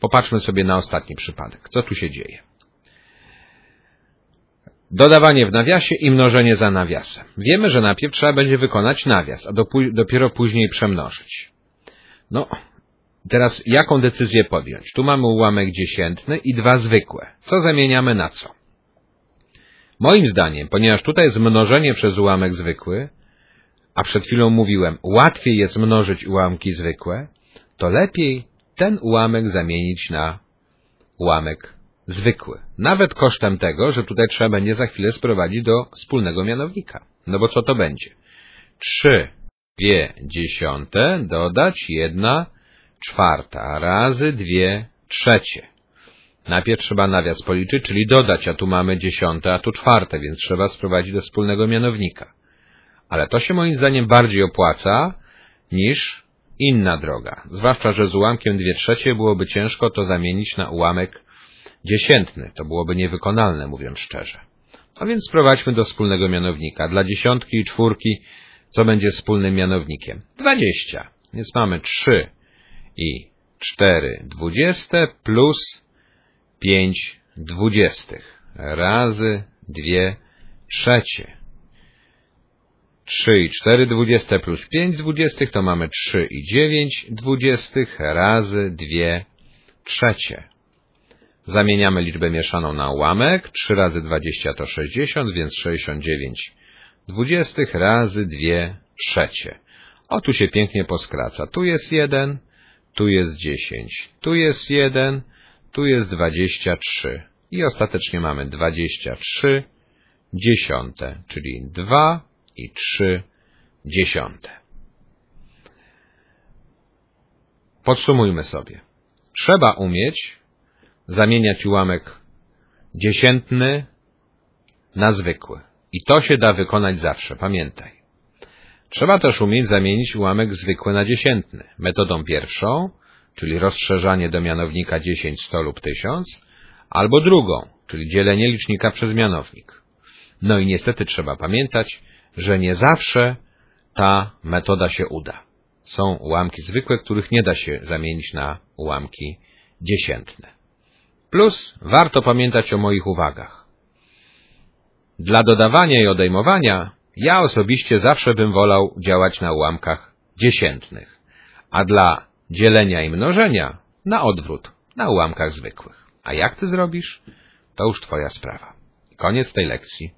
Popatrzmy sobie na ostatni przypadek. Co tu się dzieje? Dodawanie w nawiasie i mnożenie za nawiasem. Wiemy, że najpierw trzeba będzie wykonać nawias, a dopiero później przemnożyć. No, teraz jaką decyzję podjąć? Tu mamy ułamek dziesiętny i dwa zwykłe. Co zamieniamy na co? Moim zdaniem, ponieważ tutaj jest mnożenie przez ułamek zwykły, a przed chwilą mówiłem, łatwiej jest mnożyć ułamki zwykłe, to lepiej ten ułamek zamienić na ułamek zwykły. Nawet kosztem tego, że tutaj trzeba będzie za chwilę sprowadzić do wspólnego mianownika. No bo co to będzie? 3 dwie dziesiąte dodać jedna czwarta razy dwie trzecie. Najpierw trzeba nawias policzyć, czyli dodać, a tu mamy dziesiąte, a tu czwarte, więc trzeba sprowadzić do wspólnego mianownika. Ale to się moim zdaniem bardziej opłaca niż inna droga. Zwłaszcza, że z ułamkiem dwie trzecie byłoby ciężko to zamienić na ułamek dziesiętny. To byłoby niewykonalne, mówiąc szczerze. A więc sprowadźmy do wspólnego mianownika. Dla dziesiątki i czwórki, co będzie wspólnym mianownikiem? 20. Więc mamy 3 i 4 dwudzieste plus 5 dwudziestych razy 2 trzecie. 3 i 4 dwudzieste plus 5 dwudziestych to mamy 3 i 9 dwudziestych razy 2 trzecie. Zamieniamy liczbę mieszaną na ułamek. 3 razy 20 to 60, więc 69 dwudziestych razy 2 trzecie. O, tu się pięknie poskraca. Tu jest 1, tu jest 10, tu jest 1, tu jest 23. I ostatecznie mamy 23 dziesiąte, czyli 2 i 3 dziesiąte. Podsumujmy sobie. Trzeba umieć zamieniać ułamek dziesiętny na zwykły. I to się da wykonać zawsze, pamiętaj. Trzeba też umieć zamienić ułamek zwykły na dziesiętny. Metodą pierwszą, czyli rozszerzanie do mianownika 10, 100 lub 1000, albo drugą, czyli dzielenie licznika przez mianownik. No i niestety trzeba pamiętać, że nie zawsze ta metoda się uda. Są ułamki zwykłe, których nie da się zamienić na ułamki dziesiętne. Plus warto pamiętać o moich uwagach. Dla dodawania i odejmowania ja osobiście zawsze bym wolał działać na ułamkach dziesiętnych, a dla dzielenia i mnożenia na odwrót, na ułamkach zwykłych. A jak ty zrobisz? To już twoja sprawa. Koniec tej lekcji.